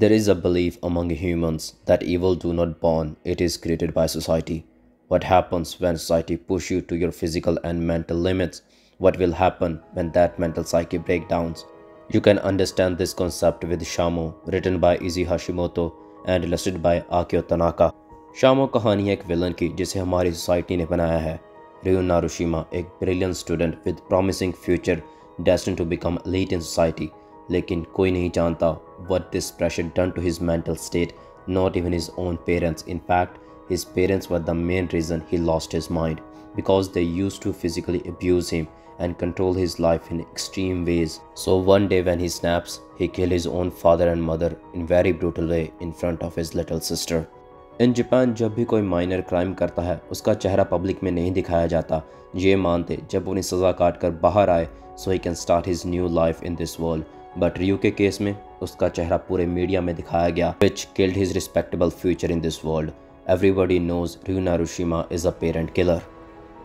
There is a belief among humans that evil do not born, it is created by society. What happens when society push you to your physical and mental limits? What will happen when that mental psyche breakdowns? You can understand this concept with Shamo, written by Izzy Hashimoto and illustrated by Akio Tanaka. शामो कहानी है एक villain की जिसे हमारी society ने बनाया है Ryo Narushima एक brilliant student with promising future destined to become lead in society लेकिन कोई नहीं जानता what this pressure done to his mental state not even his own parents in fact his parents were the main reason he lost his mind because they use to physically abuse him and control his life in extreme ways so one day when he snaps he kill his own father and mother in very brutal way in front of his little sister in Japan जब भी कोई minor crime करता है, उसका चेहरा public में नहीं दिखाया जाता। ये मानते, जब उन्हें सजा काट कर बाहर आए so he can start his new life in this world but Ryu के केस में उसका चेहरा पूरे मीडिया में दिखाया गया which killed his respectable future in this world everybody knows Ryu Narushima is a parent killer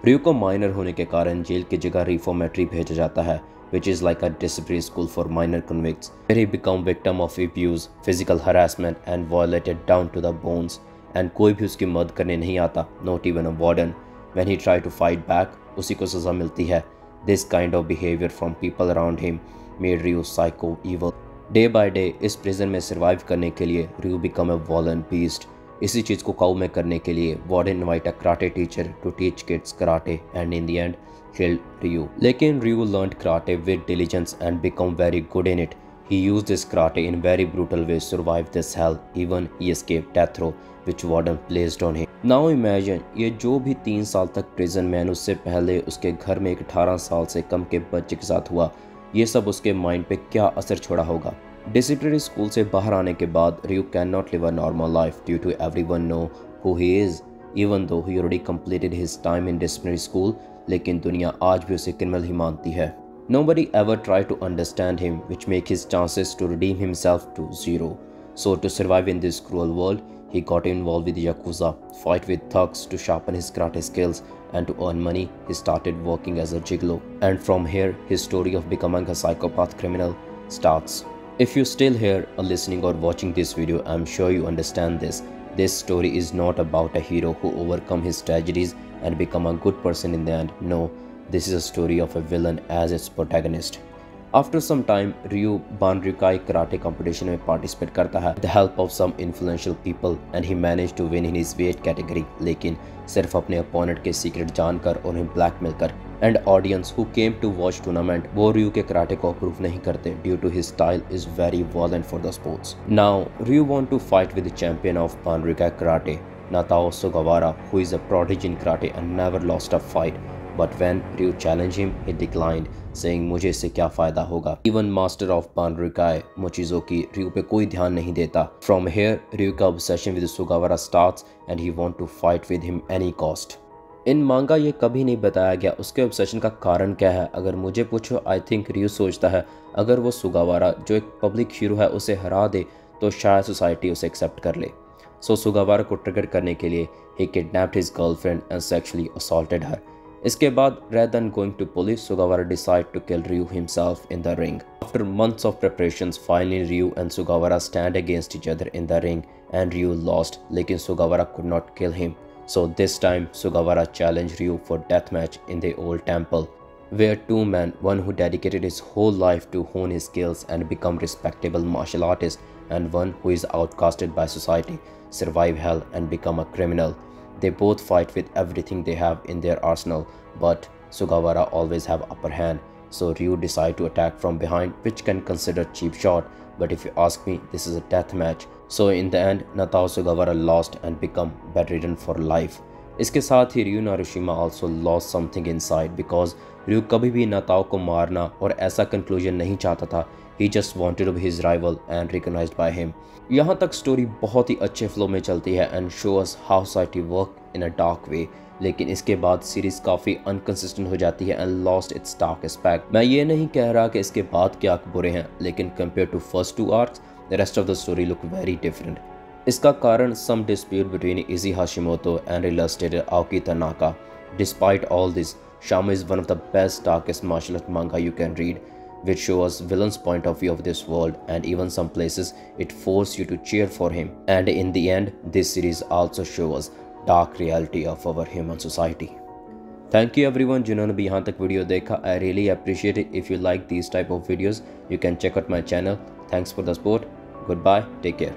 Ryu को minor होने के कारण जेल की जगह रिफॉर्मेटरी भेजा जाता है which is like a discipline school for minor convicts where he become victim of abuse physical harassment and violated down to the bones and कोई भी उसकी मदद करने नहीं आता not even a warden when he try to fight back उसी को सजा मिलती है. This kind of behaviour from people around him made Ryu psycho evil day by day इस प्रिजन में सर्वाइव करने के लिए रियू बिकम अ वॉलन बीस्ट इसी चीज़ को काउ में करने के लिए ward invite a karate teacher to teach kids karate and in the end killed Ryu लेकिन Ryu learn karate with diligence and become very good in it he use this karate in very brutal way survive this hell even he escape death row which warden placed on he now imagine ये जो भी तीन साल तक prison man उससे पहले उसके घर में एक अठारह साल से कम के बच्चे के साथ हुआ। ये सब उसके माइंड पे क्या असर छोड़ा होगा डिसिप्लिनरी स्कूल से बाहर आने के बाद Ryu can not live a normal life due to every one know who he is even though he already completed his time in disciplinary school लेकिन दुनिया आज भी उसे क्रिमिनल ही मानती है Nobody ever tried to understand him, which make his chances to redeem himself to zero. So to survive in this cruel world, he got involved with Yakuza, fight with thugs to sharpen his karate skills, and to earn money, he started working as a gigolo. And from here, his story of becoming a psychopath criminal starts. If you're still here or listening or watching this video, I'm sure you understand this. This story is not about a hero who overcome his tragedies and become a good person in the end. No, this is a story of a villain as its protagonist. After some time, Ryu Banryukai karate competition में participate करता है the help of some influential people and he managed to win in his weight category लेकिन सिर्फ़ अपने opponent के secret जानकर उन्हें blackmail कर and audience who came to watch tournament वो Ryu के karate को approve नहीं करते due to his style is very violent for the sports. Now Ryu want to fight with the champion of Banryukai karate Natao Sugawara who is a prodigy in karate and never lost a fight but when Ryu challenged him, he declined, saying मुझे इससे क्या फ़ायदा होगा? Even Even master of Banrikai, Mochizoki, Ryu पे कोई ध्यान नहीं देता। From here, Ryu का obsession with Sugawara starts and he want to fight with him any cost. In manga ये कभी नहीं बताया गया उसके ऑब्सेशन का कारण क्या है। अगर मुझे पूछो आई थिंक रियू सोचता है अगर वो सुगावारा जो एक पब्लिक हीरो है उसे हरा दे तो शायद सोसाइटी उसे एक्सेप्ट कर ले. सो so, सुगावारा को ट्रिगर करने के लिए he kidnapped his girlfriend and sexually assaulted her इसके बाद rather than going to police, Sugawara decided to kill Ryu himself in the ring. After months of preparations, finally Ryu and Sugawara stand against each other in the ring and Ryu lost, lekin Sugawara could not kill him. So this time Sugawara challenged Ryu for deathmatch in the old temple, where two men, one who dedicated his whole life to hone his skills and become respectable martial artist, and one who is outcasted by society, survive hell and become a criminal. They both fight with everything they have in their arsenal, but Sugawara always have upper hand. So Ryu decide to attack from behind, which can consider cheap shot. But if you ask me, this is a death match. So in the end, Natao Sugawara lost and become bedridden for life. इसके साथ ही Ryu Narushima also loss something inside because Ryu कभी भी नताओ को मारना और ऐसा conclusion नहीं चाहता था। He just wanted to his rival and recognise by him यहाँ तक स्टोरी बहुत ही अच्छे फ्लो में चलती है and show us how society work in a dark way लेकिन इसके बाद सीरीज़ काफ़ी अनकंसिस्टेंट हो जाती है and lost its dark aspect मैं ये नहीं कह रहा कि इसके बाद क्या बुरे हैं, लेकिन compare to first two arcs the rest of the story look very different इसका कारण some dispute between Eiji Hashimoto and illustrator Aoki Tanaka despite all this Shama is one of the best darkest martial art manga you can read which shows villain's point of view of this world and even some places it forces you to cheer for him and in the end this series also shows dark reality of our human society thank you everyone जिन्होंने भी यहाँ तक video देखा I really appreciate it if you like these type of videos you can check out my channel thanks for the support goodbye take care